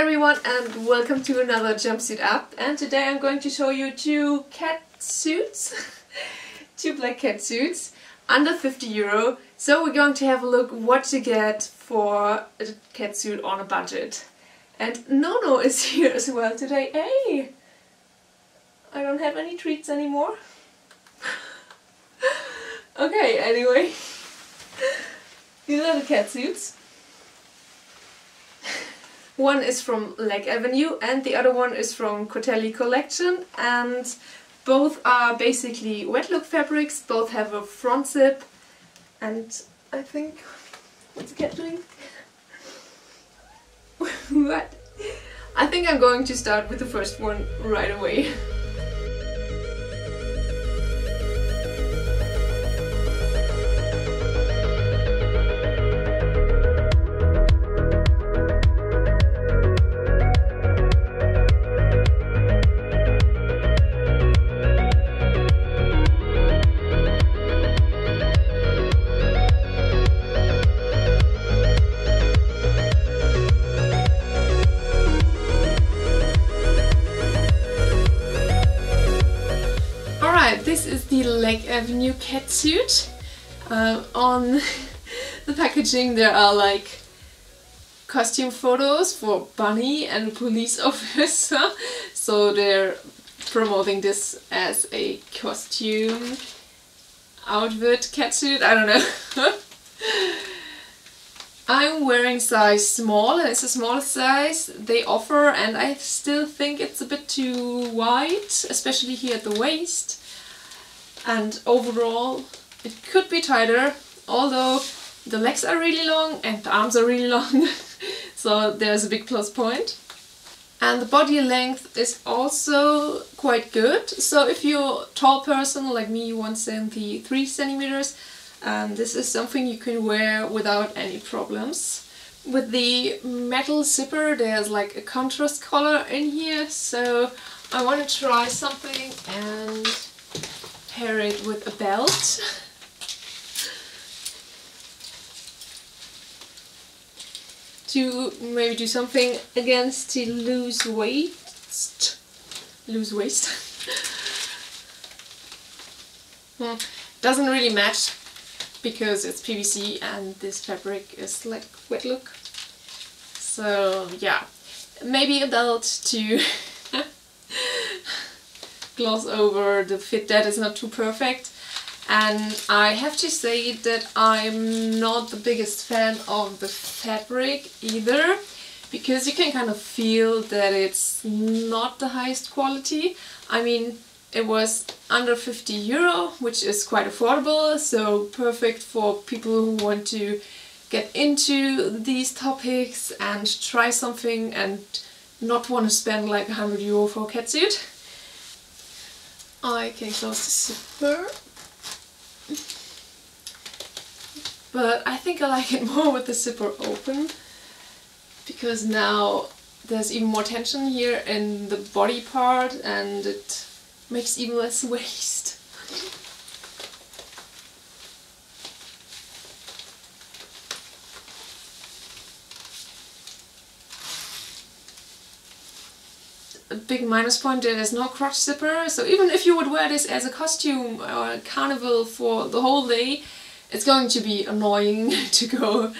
everyone and welcome to another jumpsuit up and today I'm going to show you two cat suits two black cat suits under 50 euro. So we're going to have a look what to get for a cat suit on a budget. And Nono is here as well today. Hey! I don't have any treats anymore. Okay anyway. These are the cat suits one is from Leg Avenue and the other one is from Cottelli Collection and both are basically wet look fabrics, both have a front zip and I think... what's cat doing? what? I think I'm going to start with the first one right away. is the Leg Avenue cat suit. Uh, on the packaging there are like costume photos for Bunny and police officer. So they're promoting this as a costume outfit cat suit. I don't know. I'm wearing size small and it's a small size they offer and I still think it's a bit too wide, especially here at the waist and overall it could be tighter although the legs are really long and the arms are really long. So there's a big plus point. And the body length is also quite good. So if you're a tall person like me 173 centimeters um, this is something you can wear without any problems. With the metal zipper there's like a contrast color in here so I want to try something and pair it with a belt. to maybe do something against the loose waist. Loose waist. well, hmm. doesn't really match because it's PVC and this fabric is like wet look. So yeah, maybe a belt to gloss over the fit that is not too perfect. And I have to say that I'm not the biggest fan of the fabric either because you can kind of feel that it's not the highest quality. I mean, it was under 50 euro, which is quite affordable, so perfect for people who want to get into these topics and try something and not want to spend like 100 euro for a catsuit. I can close the zipper. But I think I like it more with the zipper open because now there's even more tension here in the body part and it makes even less waist. A big minus point there is no crotch zipper so even if you would wear this as a costume or a carnival for the whole day it's going to be annoying to go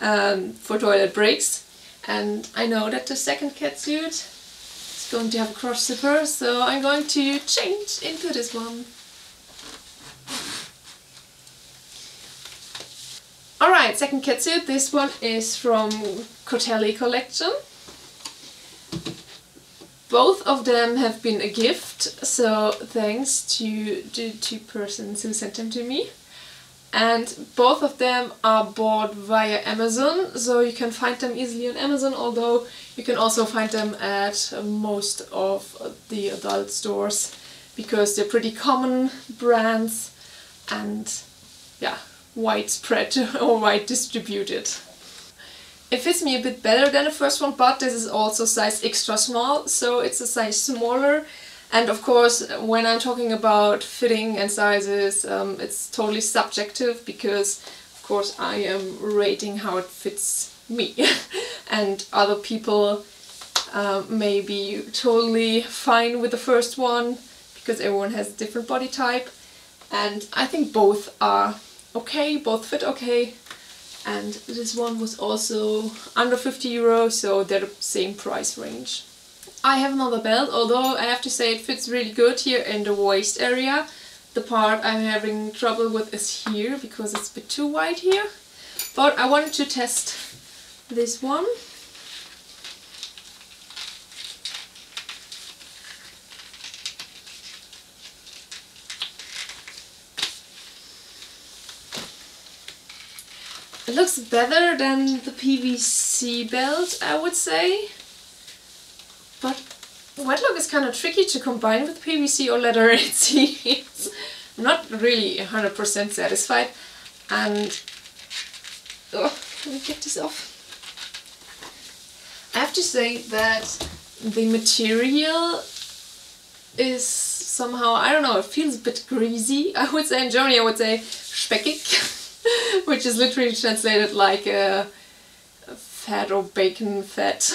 um, for toilet breaks and I know that the second cat suit is going to have a crotch zipper so I'm going to change into this one. Alright, second cat suit. This one is from Cottelli collection. Both of them have been a gift, so thanks to the two persons who sent them to me. And both of them are bought via Amazon, so you can find them easily on Amazon, although you can also find them at most of the adult stores because they're pretty common brands and yeah, widespread or wide distributed. It fits me a bit better than the first one, but this is also size extra small, so it's a size smaller. And of course, when I'm talking about fitting and sizes, um, it's totally subjective because, of course, I am rating how it fits me. and other people uh, maybe totally fine with the first one because everyone has a different body type and I think both are okay, both fit okay and this one was also under 50 euro so they're the same price range. I have another belt although I have to say it fits really good here in the waist area. The part I'm having trouble with is here because it's a bit too wide here but I wanted to test this one. It looks better than the PVC belt, I would say. But Wetlook is kind of tricky to combine with PVC or leather, it seems. I'm not really 100% satisfied. And... Oh, let me get this off. I have to say that the material is somehow, I don't know, it feels a bit greasy. I would say in Germany I would say speckig. which is literally translated like a, a fat or bacon fat.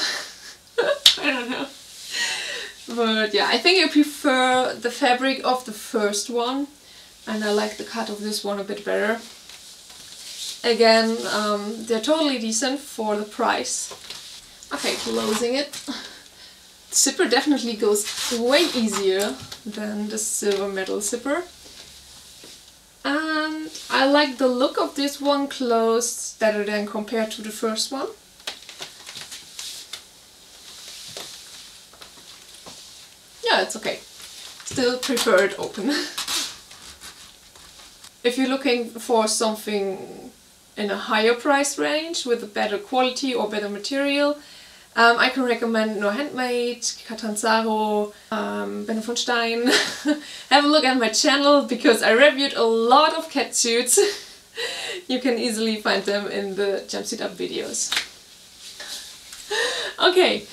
I don't know. But yeah, I think I prefer the fabric of the first one and I like the cut of this one a bit better. Again, um, they're totally decent for the price. Okay, closing it. The zipper definitely goes way easier than the silver metal zipper. And I like the look of this one closed better than compared to the first one. Yeah, it's okay. Still prefer it open. if you're looking for something in a higher price range with a better quality or better material, um, I can recommend Noir Handmade, Catanzaro, um, Benno von Stein. Have a look at my channel because I reviewed a lot of cat suits. you can easily find them in the jumpsuit up videos. okay,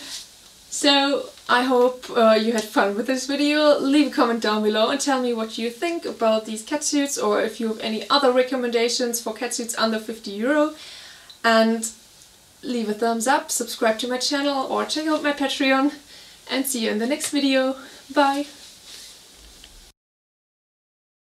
so I hope uh, you had fun with this video. Leave a comment down below and tell me what you think about these cat suits or if you have any other recommendations for cat suits under 50 euro. And leave a thumbs up, subscribe to my channel or check out my Patreon and see you in the next video. Bye!